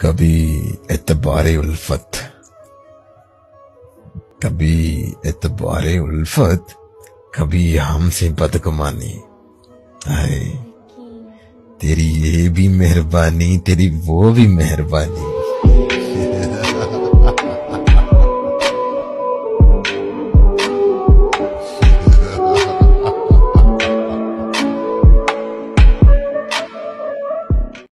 कभी एतबार उल्फत, कभी एतबार उल्फत, कभी हमसे बदगुमानी। हाय, तेरी ये भी मेहरबानी, तेरी वो भी मेहरबानी।